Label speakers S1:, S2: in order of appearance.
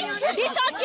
S1: 别少气！